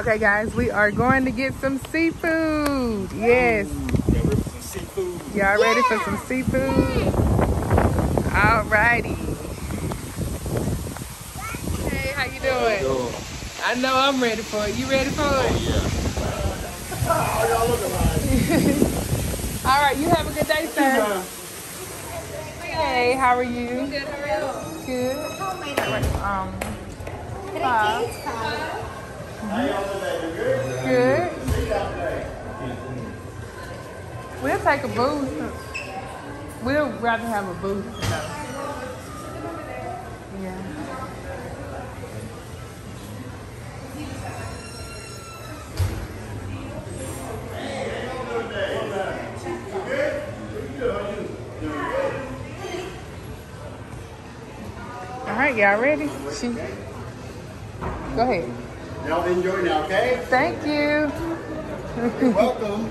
Okay, guys, we are going to get some seafood. Yes. Yeah, we're some seafood. Y'all ready for some seafood? Alrighty. Hey, how you doing? I know I'm ready for it. You ready for it? Oh, yeah. All right, you have a good day, sir. Hey, how are you? Good, how are you? Good. Um, Can Good. We'll take a booth. We'll rather have a booth. Yeah. All right, y'all ready? She... Go ahead. Y'all enjoy now, okay? Thank you. You're welcome.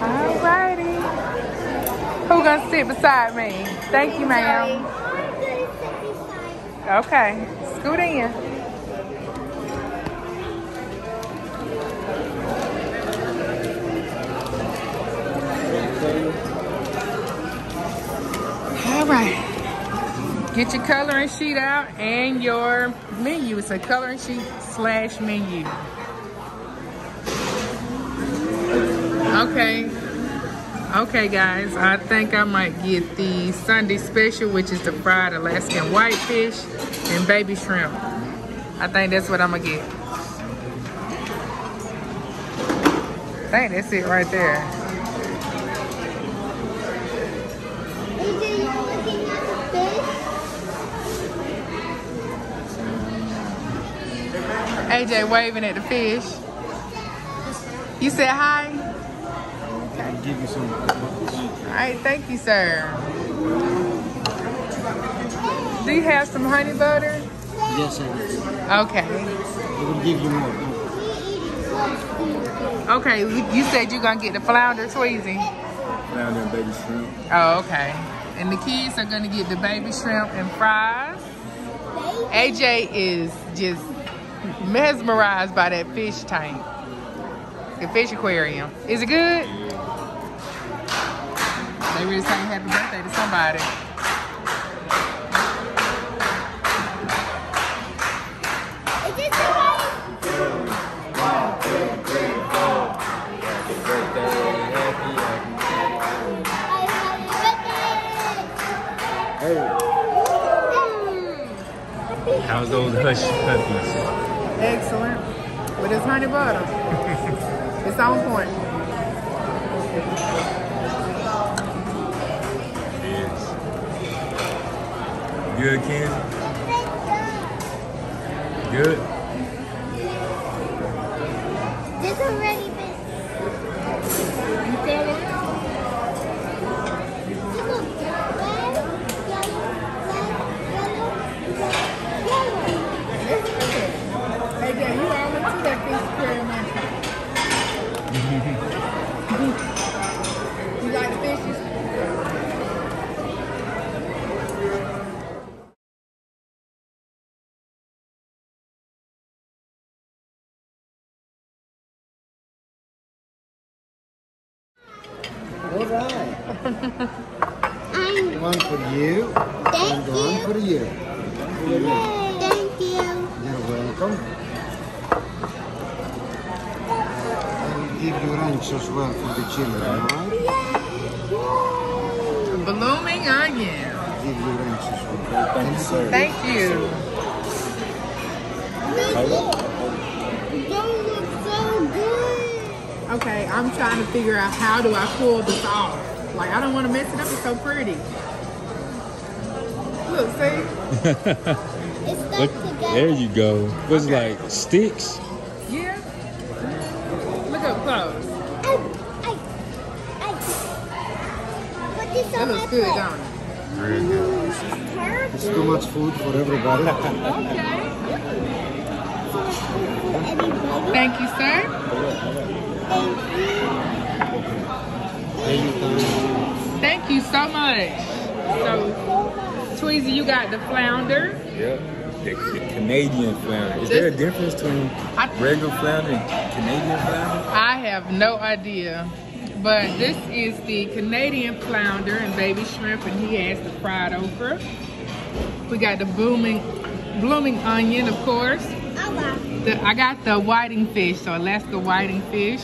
Alrighty. Who gonna sit beside me? Thank you, ma'am. Okay, scoot in. Get your coloring sheet out and your menu. It's a coloring sheet slash menu. Okay. Okay, guys. I think I might get the Sunday special, which is the fried Alaskan whitefish and baby shrimp. I think that's what I'm gonna get. I think that's it right there. AJ waving at the fish. You said hi? I'll give you some. All right, thank you, sir. Do you have some honey butter? Yes, sir. Okay. I will give you more. Okay, you said you're gonna get the flounder tweezy. Down there, baby shrimp. Oh, okay. And the kids are gonna get the baby shrimp and fries. AJ is just mesmerized by that fish tank. The fish aquarium. Is it good? They really saying happy birthday to somebody. Is it somebody? How's those hush puppies? Excellent. With his honey butter. it's on point. Yes. Good, Kenzie? Good? This already been. You feel it? AJ, you all into that fish aquarium, aren't you? you like the fishes? All right. I'm. One for you. Thank and one for you. Yay. Thank you. You're welcome. I'll give you ranch as well for the children, alright? Blooming onion. Give you ranch as well. Thank you. Thank you. Don't look so good. Okay, I'm trying to figure out how do I pull this off. Like, I don't want to mess it up. It's so pretty. Look, see? It's Look, there you go. Was Okay. like sticks. Yeah. Look up close. Put this That on looks good, plate. don't it? Very good. It's too much food for everybody. Okay. Thank you, sir. Thank you. Anytime. Thank you so much. So, Tweezy, you got the flounder. Yep. The, the Canadian flounder. Is This- there a difference between I- regular flounder and Canadian flounder? I have no idea. But this is the Canadian flounder and baby shrimp, and he has the fried okra. We got the blooming, blooming onion, of course. The, I got the whiting fish, so Alaska whiting fish.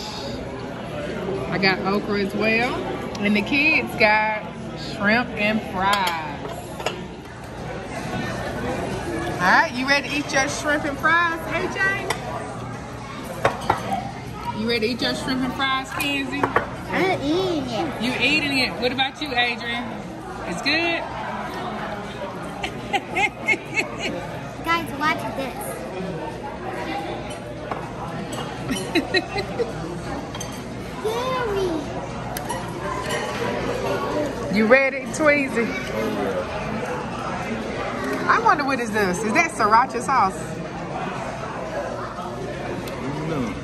I got okra as well. And the kids got shrimp and fries. All right, you ready to eat your shrimp and fries, AJ? You ready to eat your shrimp and fries, Kenzie? I'm eating it. You eating it. What about you, Adrian? It's good? Guys, watch this. Scary. You ready, Tweezy? I wonder what is this. Is that sriracha sauce? No.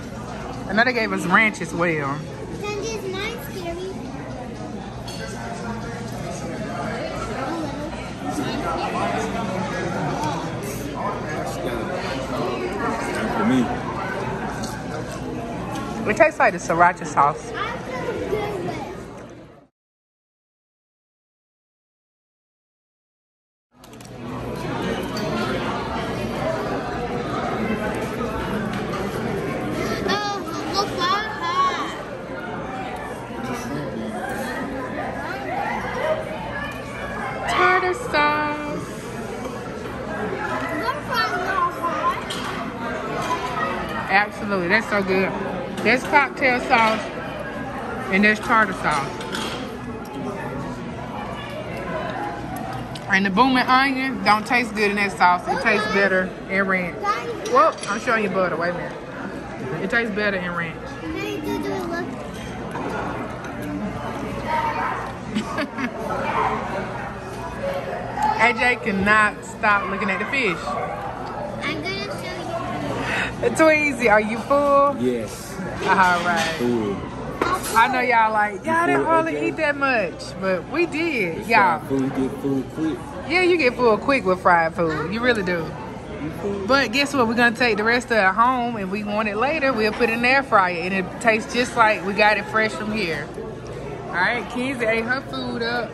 I know they gave us ranch as well. Then mine scary? For me. It tastes like the sriracha sauce. I feel good with. Oh, look what I Tartar sauce. What from your heart? Absolutely, that's so good. There's cocktail sauce and there's tartar sauce. And the blooming onion don't taste good in that sauce. It tastes better in ranch. Whoop, I'm showing you butter. Wait a minute. It tastes better in ranch. AJ cannot stop looking at the fish. I'm gonna Tweezy, are you full? Yes. All right. Food. you. I know y'all like, y'all didn't hardly eat that much, but we did. Y'all, Food get food quick. yeah, you get full quick with fried food. You really do. But guess what? We're gonna take the rest of it home, and we want it later. We'll put it in the air fryer, and it tastes just like we got it fresh from here. All right, Kenzie ate her food up.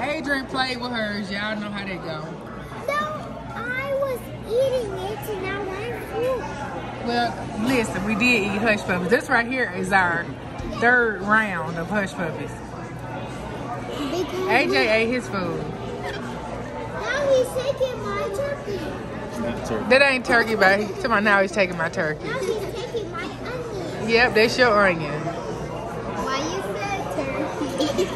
Adrian played with hers. Y'all know how they go. No, I was eating it and now I'm full. Well, listen, we did eat hush puppies. This right here is our third round of hush puppies. AJ ate his food. Now he's taking my turkey. Turkey. That ain't turkey, but he tell me now he's taking my turkey. Now he's taking my onion. Yep, that's your onion. Why you said turkey?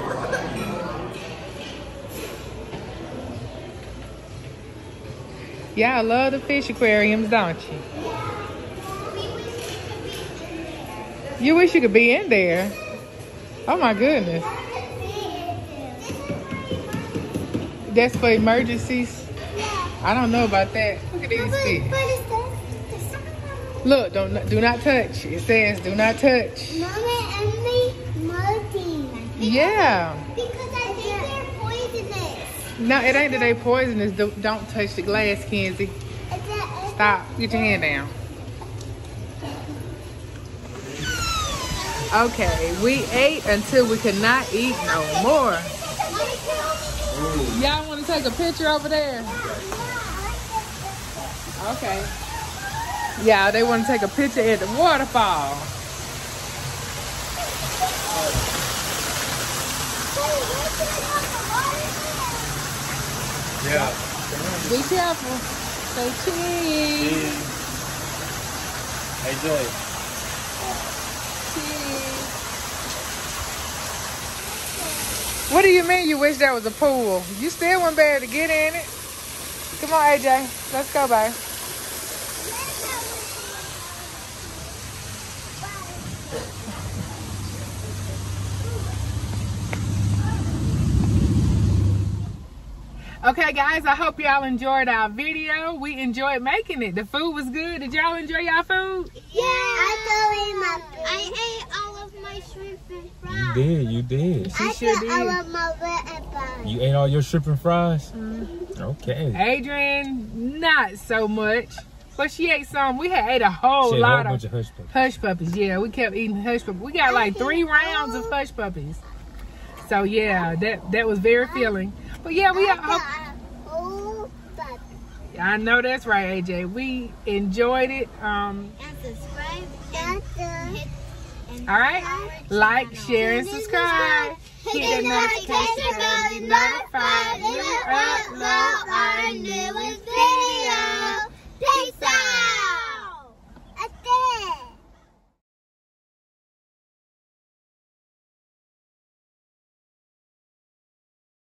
Y'all love the fish aquariums, don't you? You wish you could be in there. Oh my goodness. That's for emergencies. I don't know about that. Look at these the Look, don't do not touch. It says do not touch. Yeah. Because I think they're poisonous. No, it ain't that they poisonous. Don't touch the glass, Kenzie. Stop. Get your hand down. Okay, we ate until we could not eat no more. Y'all want to take a picture over there? Okay. Yeah, they want to take a picture at the waterfall. Yeah. Be careful. Say cheese. Hey, Joy. What do you mean you wish that was a pool? You still be able to get in it? Come on, AJ. Let's go, babe. Okay, guys, I hope y'all enjoyed our video. We enjoyed making it. The food was good. Did y'all enjoy y'all food? Yeah, I ate my I ate all of my shrimp and fries. You did, you did. She I sure ate all of my red and fries. You ate all your shrimp and fries? Mm-hmm. Okay. Adrian, not so much. But she ate some. We had ate a whole She ate a whole lot bunch of of hush puppies. hush puppies. Yeah, we kept eating hush puppies. We got like three rounds of hush puppies. So yeah, that that was very filling. But yeah, we are. Oh, uh, I know that's right, AJ. We enjoyed it. Um, and subscribe. And, uh, hit, and all right. Like, share, and subscribe. Hit the notification bell to be notified. We upload our newest video.